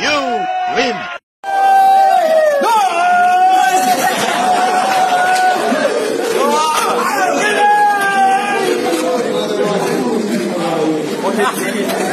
You win. You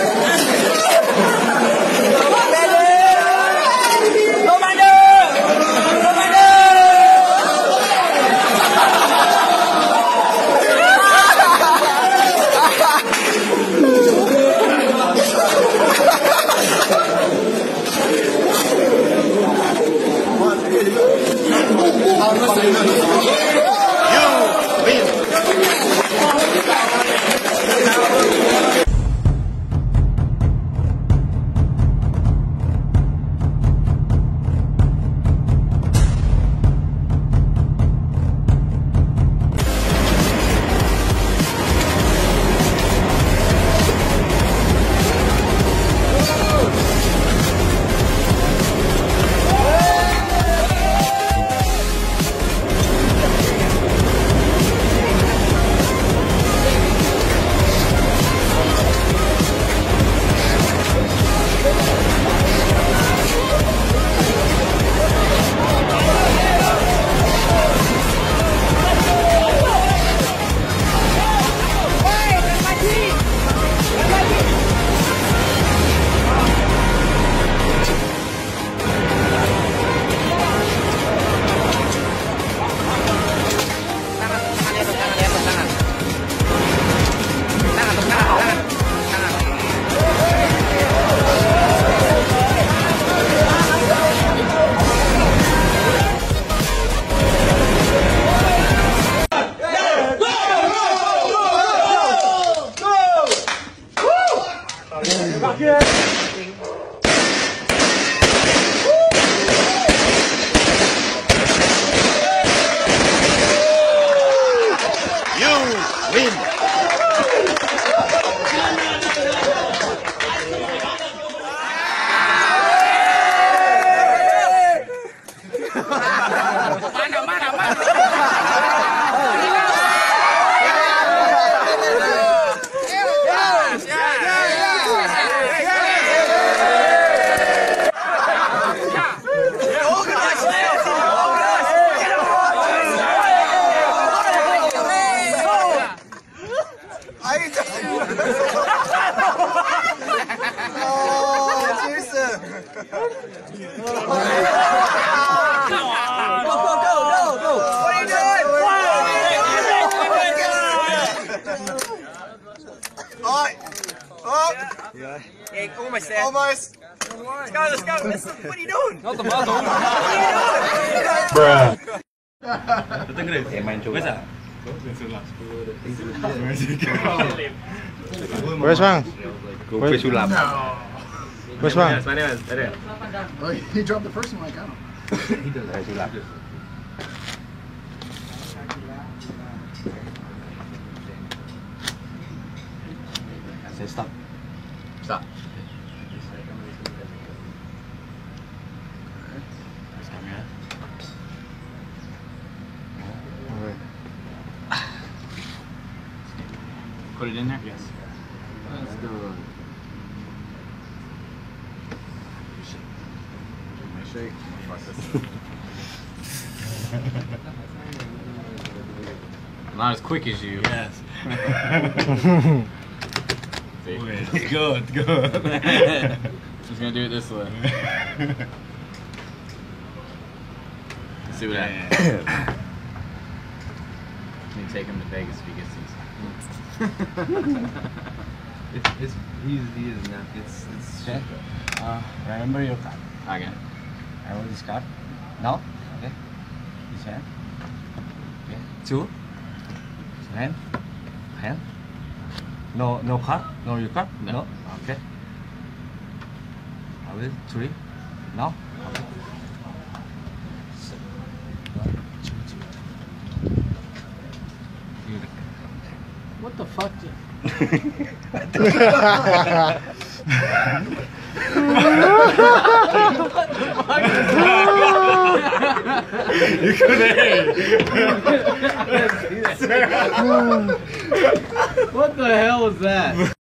어, 실수. Yeah. Yeah, almost there. Almost. Let's go, let's go. Listen, what are you doing? Not the muzzle. what are you doing? Bruh. Tôi tính cái điều thiện mà anh chú. Bây giờ. Where is Wang? Where is Sulap? Where is Wang? Oh, he dropped the first one, I got. He does that. I said stop. Stop. Okay. Nice camera. Put it in there? Yes. Let's go. Shake. Not as quick as you. Yes. Good, good. Just gonna do it this way. Let's see what happens. Let me take him to Vegas if he gets these. It's, it's, he's, he is not. It's, it's. Okay. Uh, remember your card. Okay. I hold this card. Now, okay. This hand. Okay. Two. Hand. Hand. No, no card. No, your card. No. Okay. I will three. Now. Okay. One, two, three. You- What the fuck? you couldn't. What the hell was that?